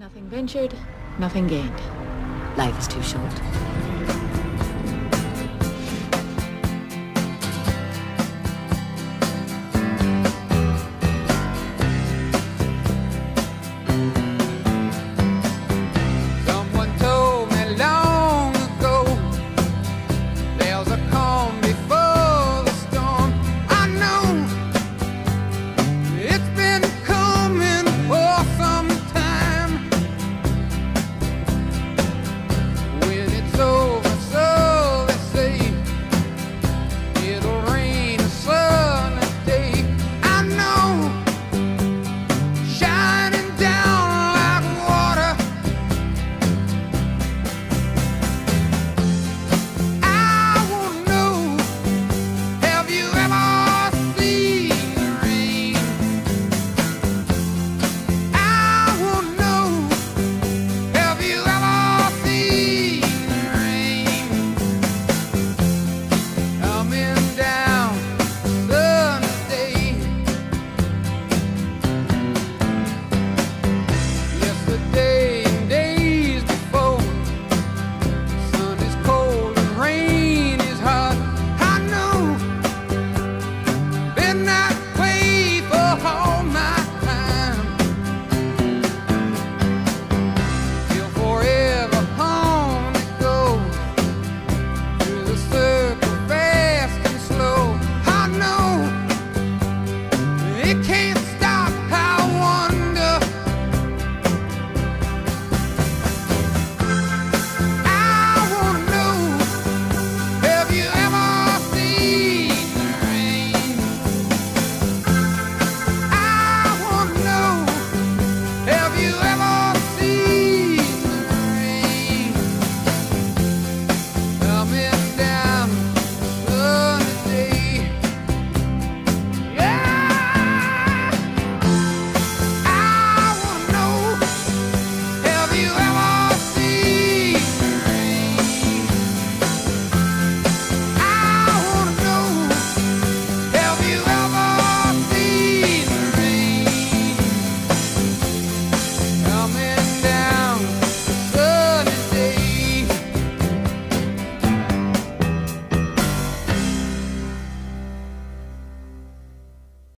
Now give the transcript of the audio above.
Nothing ventured, nothing gained. Life is too short.